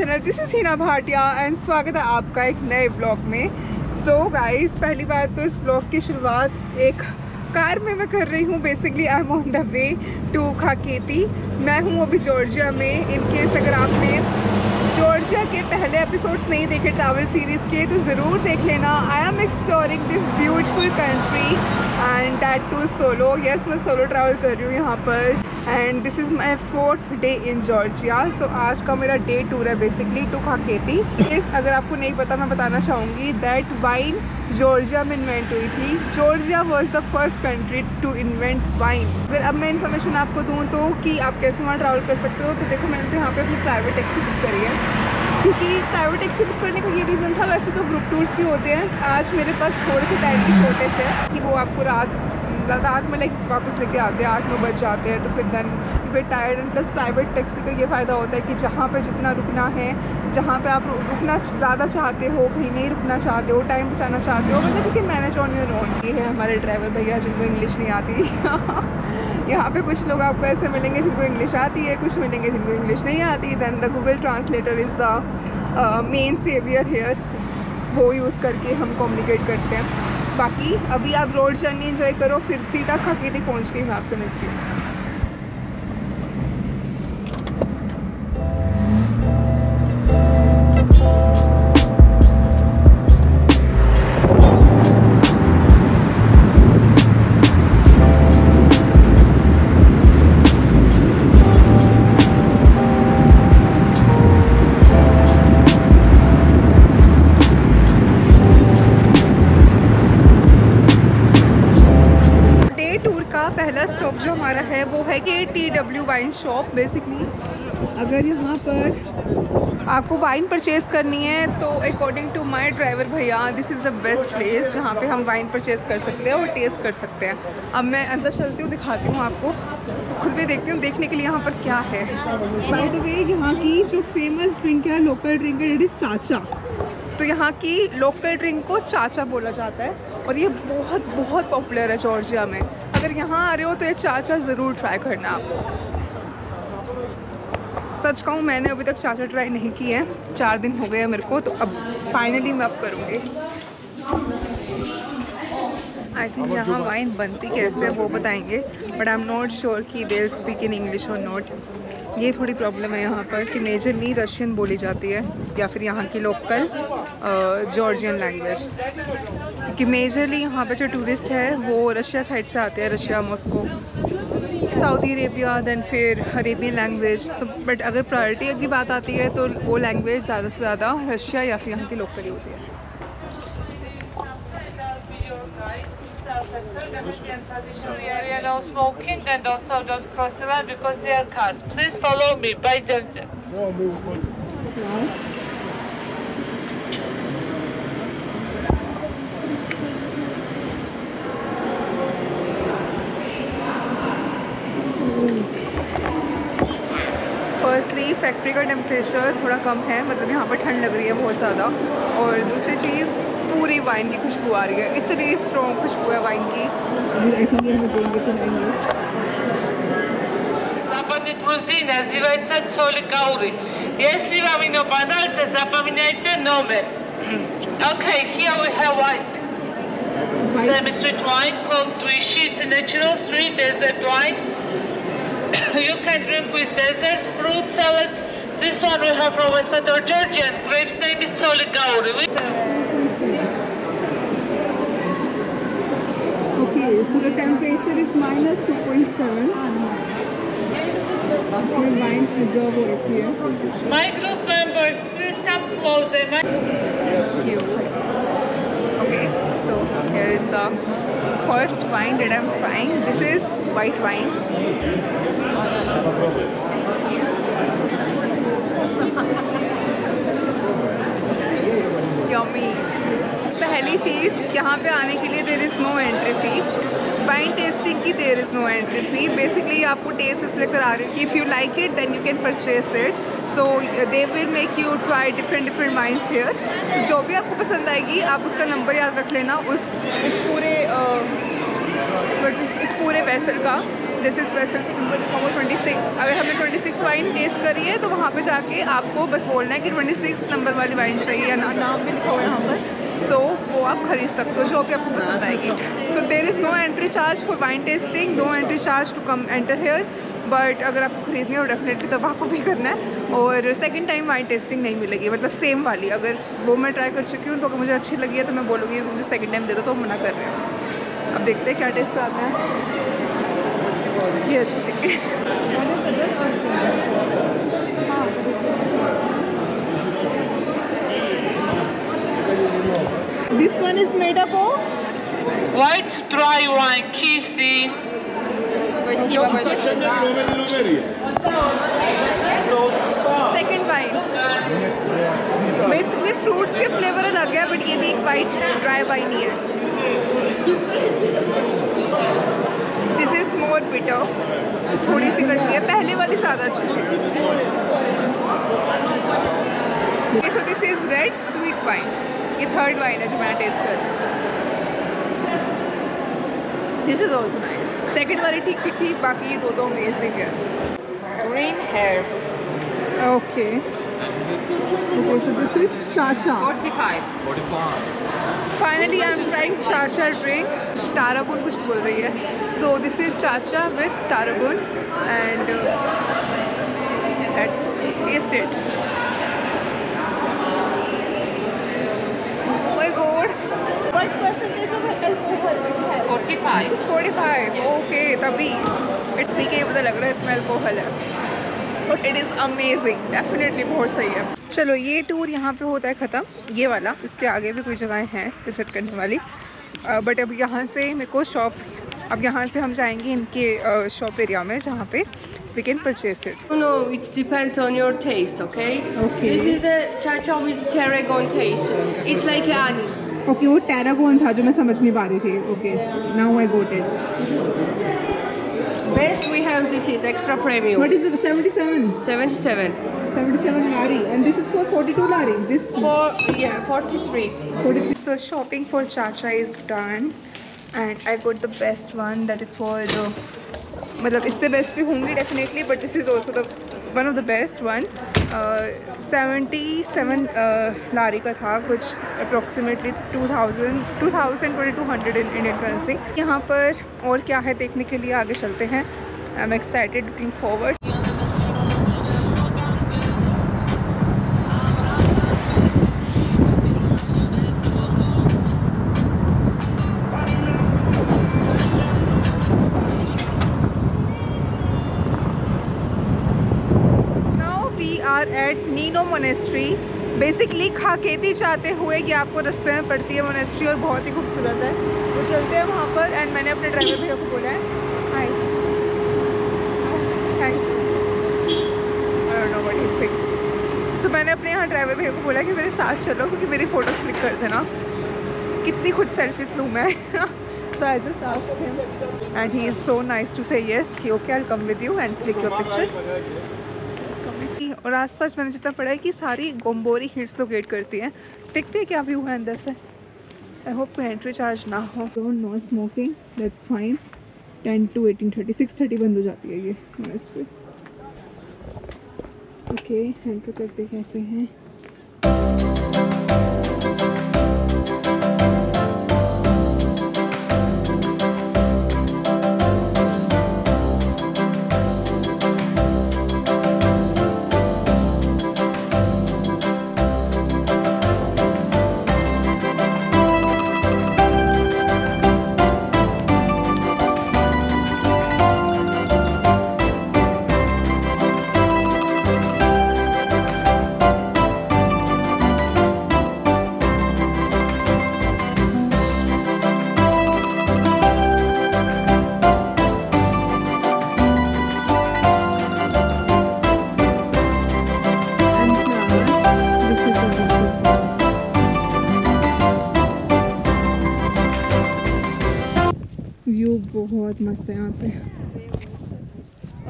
Channel this is Heena Bhatia and स्वागत है आपका एक नए ब्लॉग में. सो so गाइस पहली बार तो इस ब्लॉग की शुरुआत एक कार में मैं कर रही हूँ. Basically I am on the way to Kakheti मैं हूँ अभी जॉर्जिया में। इन केस अगर आपने जॉर्जिया के पहले एपिसोड्स नहीं देखे ट्रैवल सीरीज़ के तो ज़रूर देख लेना। I am exploring this beautiful country and that too solo yes मैं सोलो ट्रैवल कर रही हूँ यहाँ पर। And this is my fourth day in Georgia. So आज का मेरा डे टूर है बेसिकली टू खाकेती अगर आपको नहीं पता, मैं बताना चाहूँगी दैट वाइन जॉर्जिया में इन्वेंट हुई थी। Georgia was the first country to invent wine अगर अब मैं इन्फॉर्मेशन आपको दूँ तो कि आप कैसे वहाँ ट्रैवल कर सकते हो तो देखो मैंने तो यहाँ पे अपनी प्राइवेट टैक्सी बुक करी है। क्योंकि प्राइवेट टैक्सी बुक करने का ये रीज़न था, वैसे तो ग्रुप टूर्स भी होते हैं। आज मेरे पास थोड़े से टाइम की शॉर्टेज है कि वो आपको रात रात में लाइक वापस लेके आते हैं, आठ, नौ बज जाते हैं तो फिर then you get tired and plus private taxi का ये फ़ायदा होता है कि जहाँ पे जितना रुकना है, जहाँ पे आप रुकना ज़्यादा चाहते हो, कहीं नहीं रुकना चाहते हो टाइम बचाना चाहते हो मतलब you can manage on your own ये है हमारे ड्राइवर भैया, जिनको इंग्लिश नहीं आती। यहाँ पे कुछ लोग आपको ऐसे मिलेंगे जिनको इंग्लिश आती है, कुछ मिलेंगे जिनको इंग्लिश नहीं आती। Then the Google translator is the main saviour here वो यूज़ करके हम कम्युनिकेट करते हैं। बाकी अभी आप रोड जर्नी इन्जॉय करो, फिर सीधा खकीदी पहुँच के मैं आपसे मिलती हूँ। पहला स्टॉप जो हमारा है वो है K T W wine shop basically अगर यहाँ पर आपको वाइन परचेज़ करनी है तो अकॉर्डिंग टू माय ड्राइवर भैया this is the best place जहाँ पे हम वाइन परचेज़ कर सकते हैं और टेस्ट कर सकते हैं। अब मैं अंदर चलती हूँ दिखाती हूँ आपको। खुद भी देखती हूँ देखने के लिए यहाँ पर क्या है। बाय द वे यहाँ की जो फ़ेमस ड्रिंक है लोकल ड्रिंक है it is chacha so so, यहाँ की लोकल ड्रिंक को चाचा बोला जाता है और ये बहुत बहुत पॉपुलर है जॉर्जिया में। अगर यहाँ आ रहे हो तो ये चाचा ज़रूर ट्राई करना आप सच कहूँ मैंने अभी तक चाचा ट्राई नहीं की है। चार दिन हो गए मेरे को तो अब फाइनली मैं अब करूँगी। आई थिंक यहाँ वाइन बनती कैसे है वो बताएँगे। But I am not sure कि there speak in English or not ये थोड़ी प्रॉब्लम है यहाँ पर कि मेजरली रशियन बोली जाती है या फिर यहाँ की लोकल जॉर्जियन लैंग्वेज क्योंकि मेजरली यहाँ पर जो टूरिस्ट है, वो रशिया साइड से आते हैं Russia Moscow Saudi Arabia then फिर अरेबियन लैंग्वेज तो बट अगर प्रायोरिटी की बात आती है तो वो लैंग्वेज ज़्यादा से ज़्यादा रशिया या फिर यहाँ की लोकल ही होती है area smoking and also don't cross the line because are cars. Please follow me by. Yes. Factory का टेम्परेचर थोड़ा कम है मतलब यहाँ पर ठंड लग रही है बहुत ज़्यादा और दूसरी चीज़ पूरी वाइन की खुशबू आ रही है इतनी स्ट्रॉन्ग खुशबू है वाइन की अभी आई थिंक ये हमें देंगे पिलाएंगे Западный грузин называется Цоли Каури. Если вам не понравится, запоминайте номер. Okay, here we have white. Semi-sweet wine called Twishi. It's a natural sweet desert wine. you can drink with desserts, fruit salads. This one we have from West Georgia. Georgian. Grape's name is Soligauri. Okay, so the temperature is minus 2.7. Wine preserver over here. My group members, please come closer. Thank you. Okay, so here is the first wine that trying. This is white wine. Yummy. पहली चीज़ यहाँ पे आने के लिए there is no entry fee wine tasting की there is no entry fee basically आपको test इसलिए करा रही हैं कि if you like it then you can purchase it so they will make you try different different wines here जो भी आपको पसंद आएगी, आप उसका नंबर याद रख लेना उस, इस पूरे इस पूरे वैसल का जैसे स्पेशल नंबर ट्वेंटी सिक्स अगर हमने ट्वेंटी सिक्स वाइन टेस्ट करी है तो वहाँ पे जाके आपको बस बोलना है कि ट्वेंटी सिक्स नंबर वाली वाइन चाहिए या ना, नाम भी लिखा हुआ यहाँ पर। सो वो आप खरीद सकते हो जो भी आपको पसंद आएगी। So there is no entry charge for wine tasting no entry charge to come enter here but अगर आपको खरीदनी है हो डेफिनेटली तो आपको भी करना है। और सेकेंड टाइम वाइन टेस्टिंग नहीं मिलेगी मतलब सेम वाली। अगर वो मैं ट्राई कर चुकी हूँ तो अगर मुझे अच्छी लगी है तो मैं बोलूँगी मुझे सेकेंड टाइम दे दो तो मना कर रहे हैं। अब देखते हैं क्या टेस्ट आता है ये अच्छी थी This one is made up of White dry wine, Kisi. Спасибо большое. да. Second wine basically fruits के फ्लेवर अलग है बट ये भी एक वाइट ड्राई वाइन ही है दिस इज़ मोर बिटर थोड़ी सी कटवी है। पहले वाली ज़्यादा अच्छी थी। So this is red sweet wine ये थर्ड वाइन है जो मैं टेस्ट कर। This is also nice second वाली ठीक ठीक थी बाकी ये दो दो अमेजिंग है। Green hair. Okay okay so this is chacha 45. Finally I am trying chacha drink tarragon कुछ बोल रही है. So this is chacha with tarragon and taste it my god what percentage of alcohol है 45. 45 okay तभी. It P के पता लग रहा है इसमें अल्कोहल है. But it is amazing definitely बहुत सही है चलो ये टूर यहाँ पे होता है ख़त्म ये वाला इसके आगे भी कोई जगहें हैं विज़िट करने वाली बट अब यहाँ से मेरे को शॉप अब यहाँ से हम जाएँगे इनके शॉप एरिया में जहाँ पे we can purchase it No, it depends on your taste, okay? Okay. This is a cha-cha with tarragon taste. It's like anise. Okay वो टेरागोन था जो मैं समझ नहीं पा रही थी okay now I got it Best is extra premium. What is 77 77. 77 lari. And this is for 42 lari. This For yeah, 43. So shopping for Chacha is done. And I got the best one. That is for the मतलब इससे best भी होंगी definitely but this is also the one of the best one seventy seven lari का था कुछ approximately two thousand two thousand twenty two hundred in Indian currency यहाँ पर और क्या है देखने के लिए आगे चलते हैं। Am excited looking forward now we are at Nino monastery basically Kakheti जाते हुए ये आपको रास्ते में पड़ती है मोनेस्ट्री और बहुत ही खूबसूरत है। तो चलते हैं वहाँ पर एंड मैंने अपने ड्राइवर भैया को बोला है। थैंक्स तो मैंने अपने यहाँ ड्राइवर भैया को बोला कि मेरे साथ चलो, क्योंकि मेरी फ़ोटोज़ क्लिक कर देना। कितनी खुद सेल्फीज लूँ मैं? So, I just asked him. And he is so nice to say yes, कि okay, I'll come with you and click your pictures. और आसपास मैंने जितना पढ़ा है कि सारी गोम्बोरी हिल्स लोकेट करती हैं। देखते हैं क्या व्यू है अंदर से। आई होप कोई एंट्री चार्ज ना हो। Don't know smoking that's fine ten to eighteen thirty, six thirty बंद हो जाती है ये मोनेस्ट्री ओके एंटर करते कैसे हैं।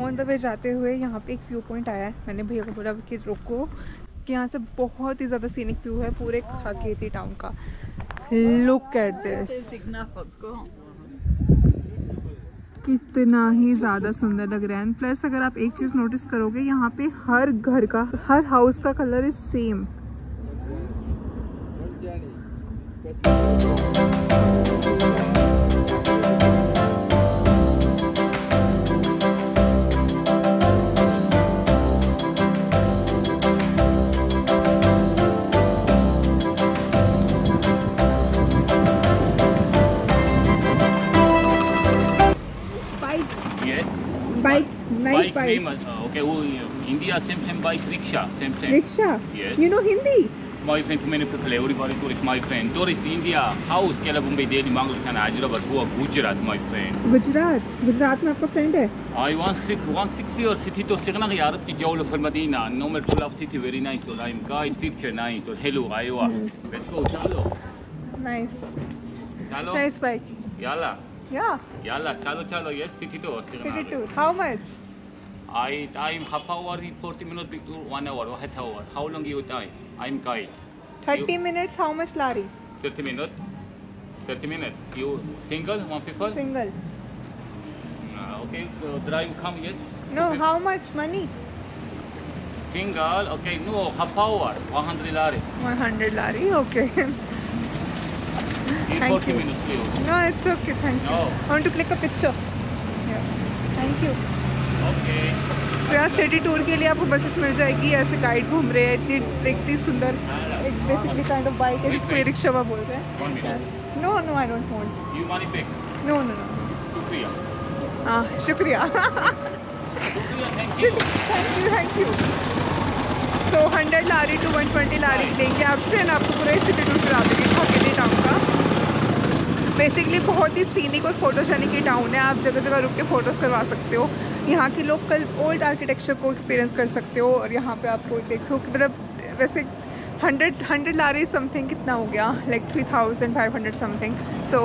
ऑन द वे जाते हुए यहाँ पे एक व्यू पॉइंट आया है। मैंने भैया को बोला कि रुको। कि यहाँ से बहुत ही ज़्यादा सीनिक व्यू है, पूरे खाकेती टाउन का। लुक एट दिस कितना ही ज़्यादा सुंदर लग रहा है। प्लस अगर आप एक चीज़ नोटिस करोगे, यहाँ पे हर घर का, हर हाउस का colour is same nice bike, bike. name, uh, okay, oh, India same same bike rickshaw, same same. Rickshaw. Yes. You know Hindi? My friend, too many people, everybody tourist, my friend. Tourist India, house, Kerala, Bombay, Delhi, Bangladesh, Hyderabad, Goa, Gujarat, my friend. Gujarat Gujarat में आपका friend है I want six, one six year city to Sirna, Yarab, the Jawla for Medina. No matter city, very nice. To I'm guide picture nice. To hello, Iowa. Yes. Let's go, chalo. Nice Chalo. Nice bike Yalla. या Yalla, chalo, chalo. Yes, city to Sirna. Tour how much I time half hour, 40 minutes to 1 hour, 1 hour. How long you time? I'm guide. 30 you, minutes, how much lari? 30 minutes. 30 minutes. You single, one people? Single. Uh, okay, uh, drive come, yes? No, how much money? Single, okay, no, half hour, 100 lari. 100 lari, okay. Thank 40 you. minutes, please. No, it's okay, thank no. you. I want to click a picture. Yeah. Thank you. So यहाँ city tour के लिए आपको buses मिल जाएगी ऐसे guide घूम रहे हैं इतनी इतनी सुंदर एक बेसिकली काइंड ऑफ़ बाइक है जिसको रिक्शा बोल रहे हैं। No no I don't want. No no no. हाँ शुक्रिया. थैंक यू थैंक यू तो hundred lari to one twenty lari लेंगे आपसे एंड आपको पूरा सिटी टूर करा देंगे खाकेली टाउन का बेसिकली बहुत ही सीनिक और फोटोजेनिक ही टाउन है। आप जगह जगह रुक के फ़ोटोज़ करवा सकते हो। यहाँ की लोकल ओल्ड आर्किटेक्चर को एक्सपीरियंस कर सकते हो और यहाँ पे आपको देखो। कि मतलब वैसे हंड्रेड हंड्रेड लारी समथिंग कितना हो गया? Like three thousand five hundred something so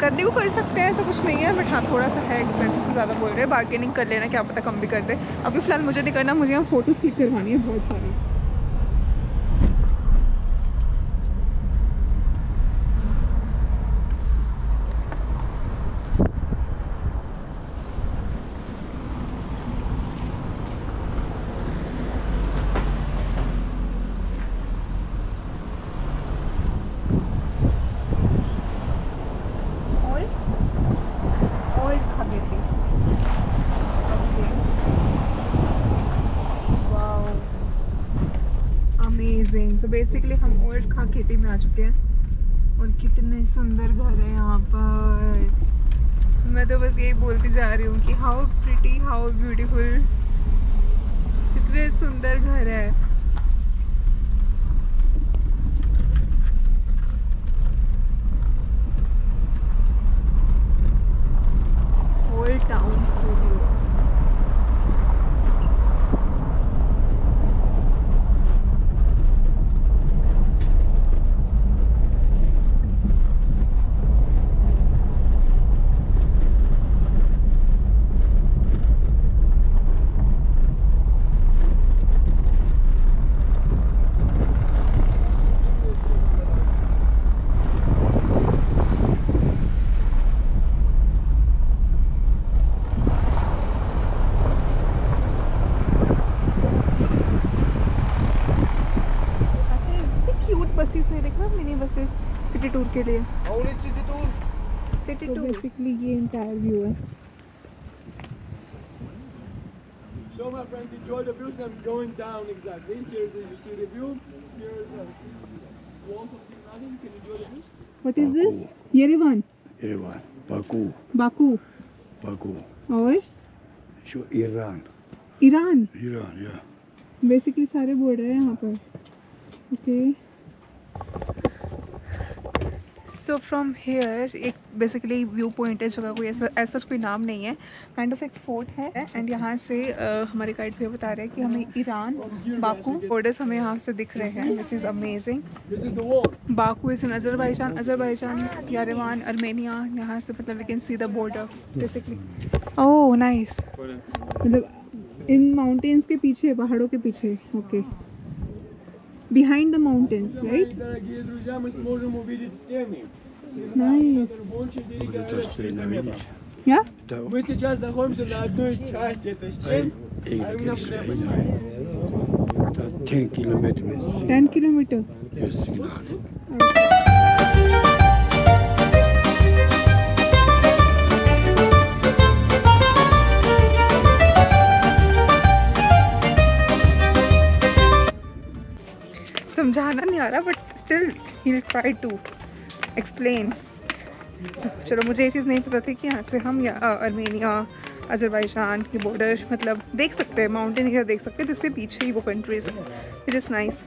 करने को कर सकते हैं, ऐसा कुछ नहीं है बट हाँ थोड़ा सा है एक्सपेंसिव तो ज़्यादा बोल रहे हैं। बार्गेनिंग कर लेना, क्या पता कम भी कर दे। अभी फ़िलहाल मुझे नहीं करना, मुझे यहाँ फ़ोटोज़ क्लिक करवानी है बहुत सारी। So बेसिकली हम ओल्ड खा खेती में आ चुके हैं। और कितने सुंदर घर है यहाँ पर। मैं तो बस यही बोलती जा रही हूँ कि हाउ प्रिटी हाउ ब्यूटीफुल कितने सुंदर घर है Old Town Studios. अच्छा ये क्यूट बसेस है देखना मिनी बसेस सिटी टूर के लिए. सिटी टूर बेसिकली ये इंटायर व्यू है So my friends, enjoy the views. I'm going down exactly. Here's the, you see the view. Here's the walls of Sinani. You can enjoy the views. What is this Yerevan Yerevan, Yerevan. Baku, Baku Baku, और Şu İran, Iran İran, yeah. Basically सारे border है यहाँ पर okay so from here एक basically view point है जगह कोई ऐसा ऐसा कोई नाम नहीं है। काइंड ऑफ़ एक फोर्ट है एंड यहाँ से uh, हमारे गाइड भैया बता रहे हैं कि हमें ईरान बाकू बॉर्डर्स हमें यहाँ से दिख रहे हैं which is amazing. Baku is in Azerbaijan Azerbaijan Yerevan Armenia यहाँ से मतलब we can see the border basically oh nice मतलब इन माउंटेन्स के पीछे पहाड़ों के पीछे okay behind behind the mountains, right? Nice. Yeah? Ten kilometers. समझाना नहीं आ रहा बट स्टिल ही ट्राई टू एक्सप्लेन चलो, मुझे ये चीज़ नहीं पता थी कि यहाँ से हम या अर्मेनिया अजरबैजान की बॉर्डर मतलब देख सकते हैं माउंटेन एरिया देख सकते हैं, जिसके पीछे ही वो कंट्रीज़ है इट इज़ नाइस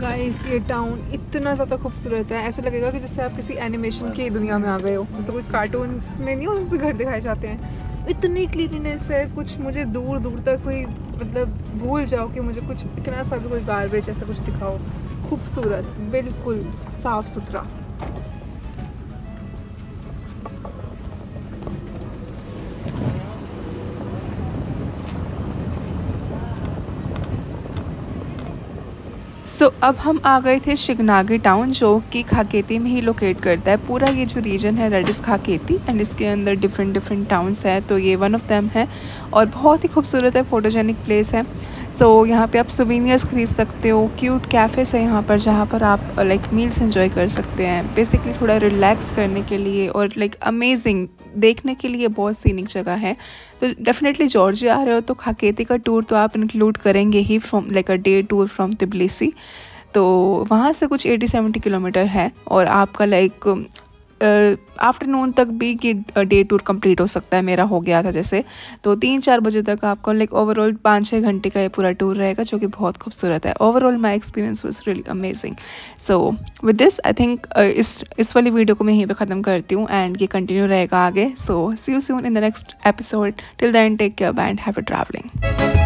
गाइस ये टाउन इतना ज़्यादा खूबसूरत है। ऐसा लगेगा कि जैसे आप किसी एनिमेशन की दुनिया में आ गए हो। जैसे कोई कार्टून में नहीं हो घर दिखाए जाते हैं। इतनी क्लीनिनेस है, कुछ मुझे दूर दूर तक कोई मतलब भूल जाओ कि मुझे कुछ इतना सा भी कोई गार्बेज ऐसा कुछ दिखाओ। खूबसूरत, बिल्कुल साफ़ सुथरा सो so, अब हम आ गए थे शिगनागी टाउन जो कि खाकेती में ही लोकेट करता है। पूरा ये जो रीजन है दैट इज़ खाकेती एंड इसके अंदर डिफरेंट डिफरेंट टाउन्स हैं तो ये वन ऑफ़ देम है। और बहुत ही खूबसूरत है फोटोजेनिक प्लेस है। सो so, यहाँ पे आप सुवीनियर्स ख़रीद सकते हो। क्यूट कैफ़ेस है यहाँ पर जहाँ पर आप लाइक मील्स एंजॉय कर सकते हैं। बेसिकली थोड़ा रिलैक्स करने के लिए और लाइक अमेजिंग देखने के लिए बहुत सीनिक जगह है। तो डेफिनेटली जॉर्जिया आ रहे हो तो खाकेती का टूर तो आप इंक्लूड करेंगे ही from like a day tour from Tbilisi तो वहाँ से कुछ 80-70 किलोमीटर है और आपका लाइक आफ्टरनून तक भी कि डे टूर कंप्लीट हो सकता है, मेरा हो गया था जैसे। तो तीन चार बजे तक आपको लाइक ओवरऑल पाँच छः घंटे का ये पूरा टूर रहेगा, जो कि बहुत खूबसूरत है। Overall my experience was really amazing so with this I think इस इस वाली वीडियो को मैं यहीं पे ख़त्म करती हूँ एंड ये कंटिन्यू रहेगा आगे। So see you soon in the next episode till then take care and happy travelling